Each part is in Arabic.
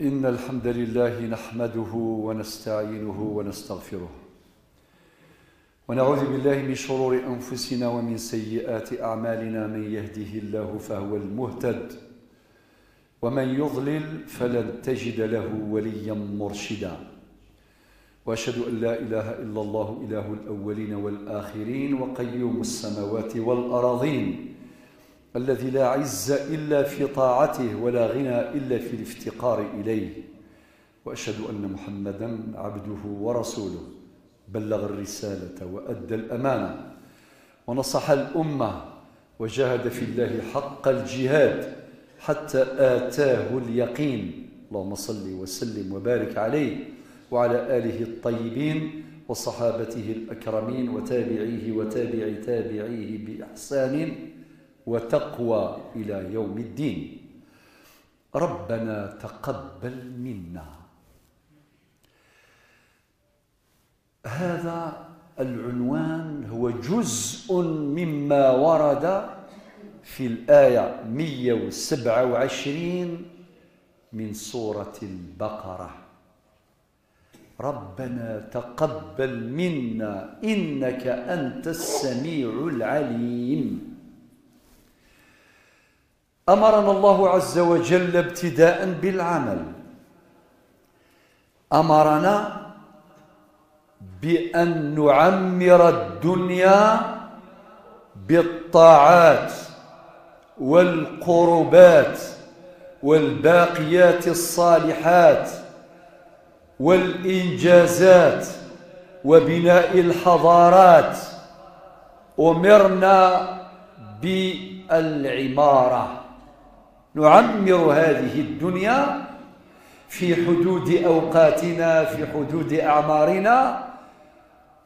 إن الحمد لله نحمده ونستعينه ونستغفره. ونعوذ بالله من شرور أنفسنا ومن سيئات أعمالنا من يهده الله فهو المهتد. ومن يضلل فلن تجد له وليا مرشدا. وأشهد أن لا إله إلا الله إله الأولين والآخرين وقيوم السماوات والأراضين. الذي لا عز إلا في طاعته ولا غنى إلا في الافتقار إليه. وأشهد أن محمدا عبده ورسوله. بلغ الرسالة وأدى الأمانة. ونصح الأمة. وجاهد في الله حق الجهاد. حتى آتاه اليقين. اللهم صل وسلم وبارك عليه. وعلى آله الطيبين. وصحابته الأكرمين. وتابعيه وتابع تابعيه بإحسان. وتقوى إلى يوم الدين. ربنا تقبل منا. هذا العنوان هو جزء مما ورد في الآية 127 من سورة البقرة. ربنا تقبل منا إنك أنت السميع العليم. أمرنا الله عز وجل ابتداء بالعمل. أمرنا بأن نعمر الدنيا بالطاعات والقربات والباقيات الصالحات والإنجازات وبناء الحضارات. أمرنا بالعمارة. نعمر هذه الدنيا في حدود أوقاتنا في حدود أعمارنا.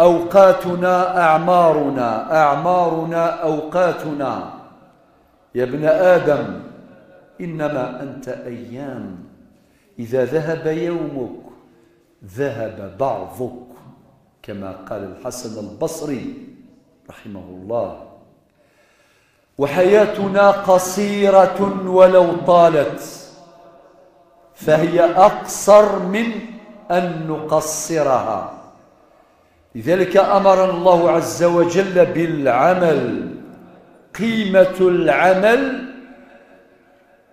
أوقاتنا أعمارنا أعمارنا أوقاتنا. يا ابن آدم إنما أنت أيام. إذا ذهب يومك ذهب بعضك كما قال الحسن البصري رحمه الله. وحياتنا قصيرة ولو طالت فهي أقصر من أن نقصرها. لذلك أمرنا الله عز وجل بالعمل. قيمة العمل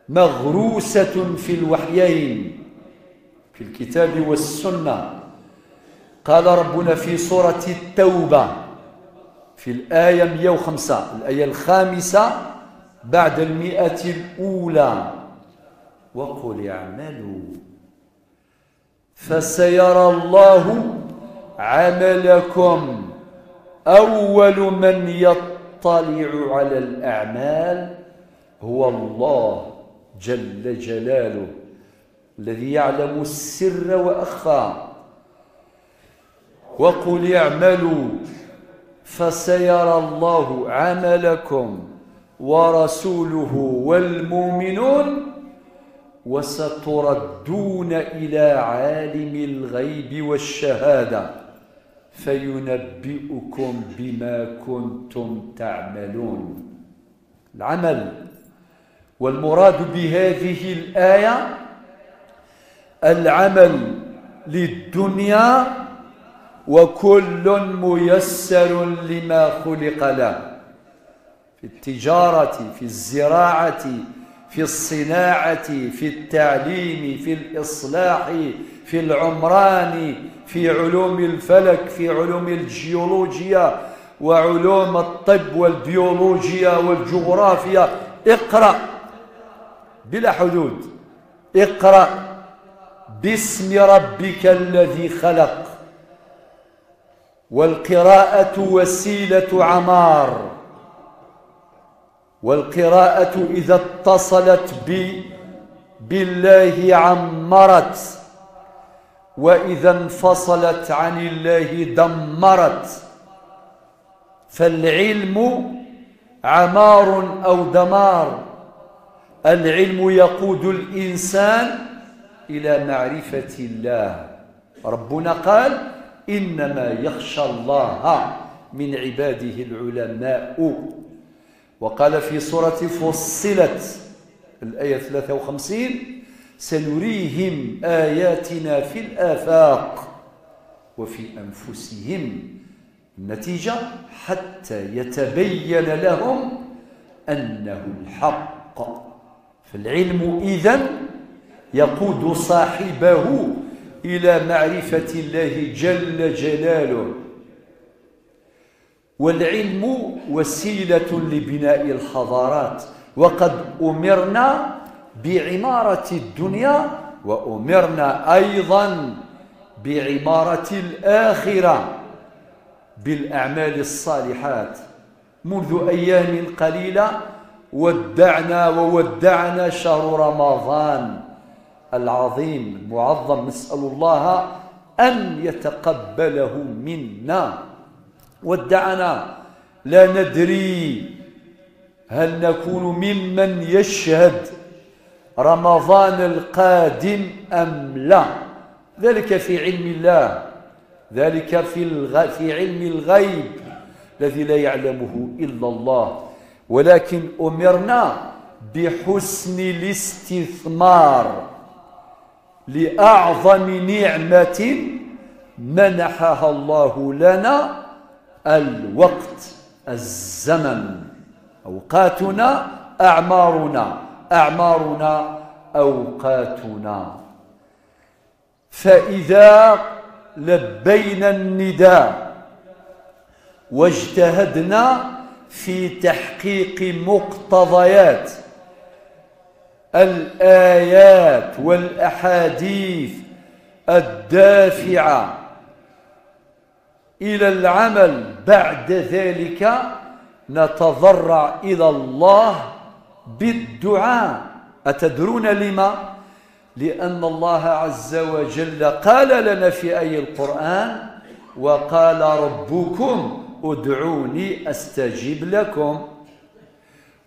مغروسة في الوحيين. في الكتاب والسنة قال ربنا في سورة التوبة في الآية 105 الآية الخامسة بعد المئة الأولى. وقل اعملوا. فسيرى الله عملكم. أول من يطلع على الأعمال هو الله جل جلاله الذي يعلم السر وأخفى. وقل اعملوا. فسيرى الله عملكم ورسوله والمؤمنون وستردون إلى عالم الغيب والشهادة فينبئكم بما كنتم تعملون. العمل والمراد بهذه الآية العمل للدنيا وكل ميسر لما خلق له. في التجارة في الزراعة في الصناعة في التعليم في الإصلاح في العمران في علوم الفلك في علوم الجيولوجيا وعلوم الطب والبيولوجيا والجغرافيا. اقرأ بلا حدود. اقرأ باسم ربك الذي خلق. والقراءة وسيلة عمار. والقراءة إذا اتصلت ب بالله عمرت. وإذا انفصلت عن الله دمرت. فالعلم عمار أو دمار. العلم يقود الإنسان إلى معرفة الله. ربنا قال إنما يخشى الله من عباده العلماء. وقال في سورة فصلت الآية 53 سنريهم آياتنا في الآفاق وفي أنفسهم النتيجة حتى يتبين لهم أنه الحق. فالعلم إذن يقود صاحبه إلى معرفة الله جل جلاله. والعلم وسيلة لبناء الحضارات. وقد أمرنا بعمارة الدنيا وأمرنا أيضا بعمارة الآخرة بالأعمال الصالحات. منذ أيام قليلة ودعنا وودعنا شهر رمضان. العظيم المعظم نسأل الله أن يتقبله منا. ودعنا لا ندري هل نكون ممن يشهد رمضان القادم أم لا. ذلك في علم الله ذلك في, الغ... في علم الغيب الذي لا يعلمه إلا الله. ولكن أمرنا بحسن الاستثمار. لأعظم نعمة منحها الله لنا الوقت الزمن. أوقاتنا أعمارنا أعمارنا أوقاتنا. فإذا لبينا النداء واجتهدنا في تحقيق مقتضيات الآيات والأحاديث الدافعة إلى العمل بعد ذلك نتضرع إلى الله بالدعاء أتدرون لما؟ لأن الله عز وجل قال لنا في أي القرآن وقال ربكم ادعوني أستجيب لكم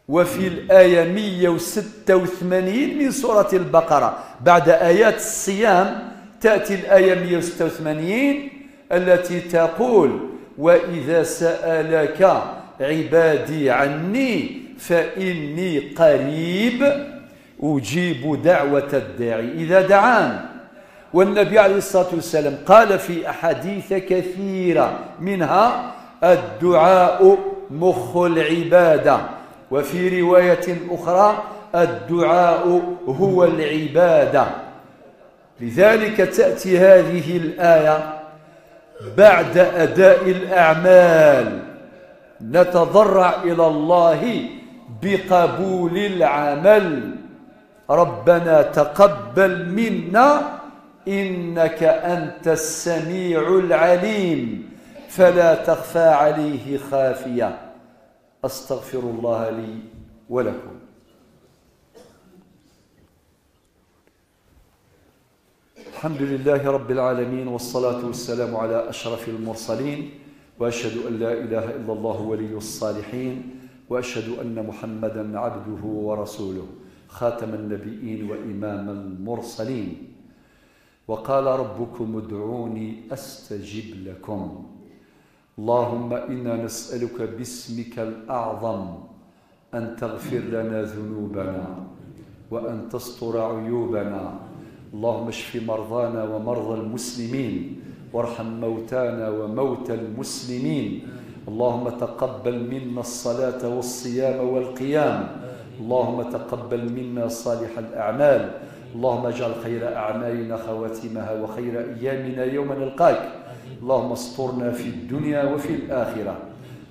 وفي الآية 186 من سورة البقرة. بعد آيات الصيام تأتي الآية 186 التي تقول وإذا سألك عبادي عني فإني قريب أجيب دعوة الداعي. إذا دعان والنبي عليه الصلاة والسلام قال في أحاديث كثيرة منها الدعاء مخ العبادة. وفي رواية أخرى الدعاء هو العبادة. لذلك تأتي هذه الآية بعد أداء الأعمال. نتضرع إلى الله بقبول العمل. ربنا تقبل منا إنك أنت السميع العليم. فلا تخفى عليه خافية. أستغفر الله لي ولكم. الحمد لله رب العالمين والصلاة والسلام على أشرف المرسلين وأشهد أن لا إله إلا الله ولي الصالحين وأشهد أن محمدا عبده ورسوله خاتم النبيين وإمام المرسلين. وقال ربكم ادعوني أستجب لكم. اللهم إنا نسألك باسمك الأعظم أن تغفر لنا ذنوبنا وأن تستر عيوبنا. اللهم اشف مرضانا ومرضى المسلمين وارحم موتانا وموتى المسلمين. اللهم تقبل منا الصلاة والصيام والقيام. اللهم تقبل منا صالح الأعمال. اللهم اجعل خير أعمالنا خواتمها وخير أيامنا يوم نلقاك. اللهم استرنا في الدنيا وفي الآخرة.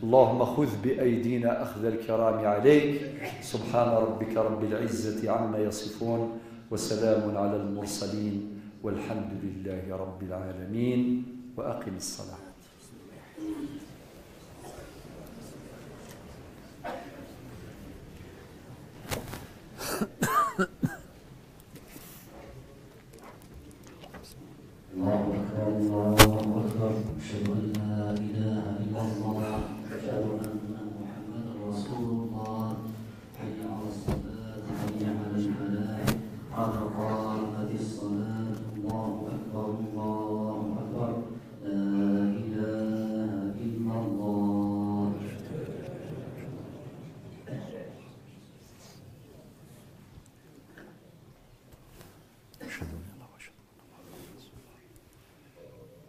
اللهم خذ بأيدينا أخذ الكرام عليك. سبحان ربك رب العزة عما يصفون وسلام على المرسلين والحمد لله رب العالمين. وأقم الصلاة. Shalom.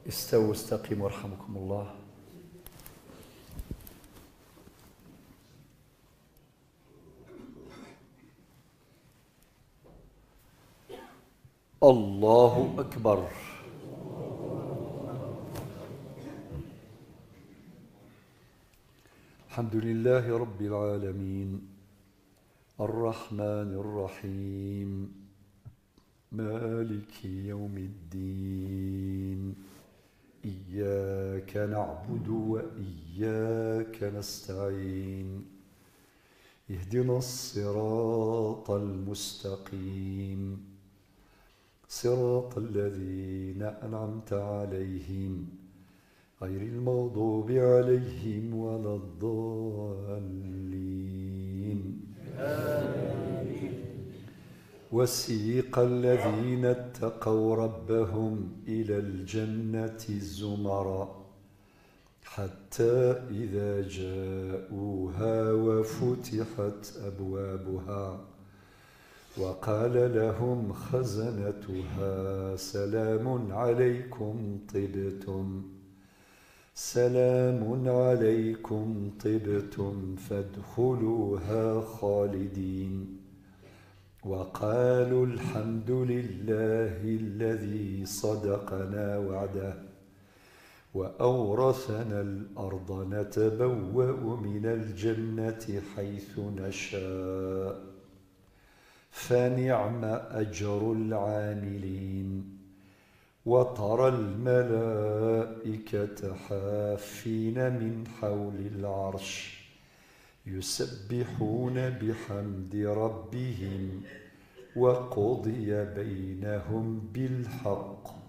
استووا استقيموا رحمكم الله. الله أكبر. الحمد لله رب العالمين. الرحمن الرحيم. مالك يوم الدين. إياك نعبد وإياك نستعين. اهدنا الصراط المستقيم. صراط الذين أنعمت عليهم. غير المغضوب عليهم ولا الضالين. وسيق الذين اتقوا ربهم إلى الجنة زمرا. حتى إذا جاءوها وفتحت أبوابها وقال لهم خزنتها سلام عليكم طبتم سلام عليكم طبتم فادخلوها خالدين. وقالوا الحمد لله الذي صدقنا وعده. وأورثنا الأرض نتبوأ من الجنة حيث نشاء. فنعم أجر العاملين وترى الملائكة حافين من حول العرش يسبحون بحمد ربهم وقضي بينهم بالحق.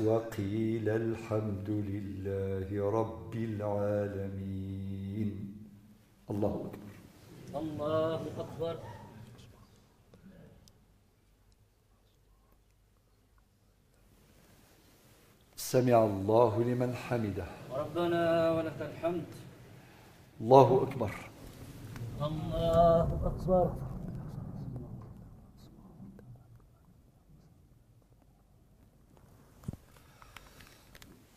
وقيل الحمد لله رب العالمين. الله أكبر. الله أكبر. سمع الله لمن حمده. ربنا ولك الحمد. الله أكبر. الله أكبر.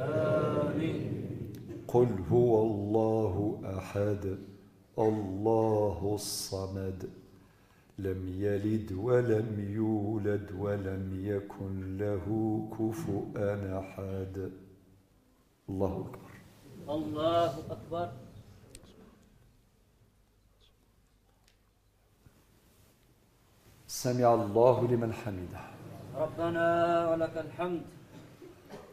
آمين. قل هو الله أحد الله الصمد. لم يلد ولم يولد ولم يكن له كفؤا أحد. الله أكبر. الله أكبر. سمع الله لمن حمده. ربنا ولك الحمد.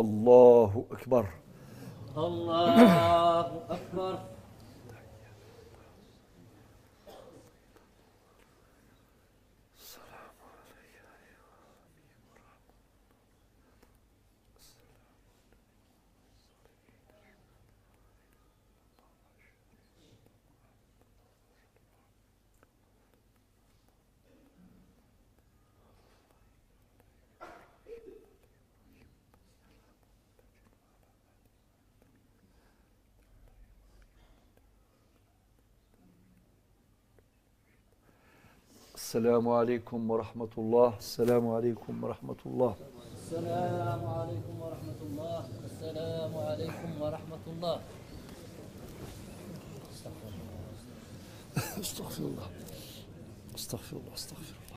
الله أكبر. الله أكبر. السلام عليكم ورحمة الله. السلام عليكم ورحمة الله. السلام عليكم ورحمة الله. السلام عليكم ورحمة الله. استغفر الله. استغفر الله. استغفر الله. استغفر الله.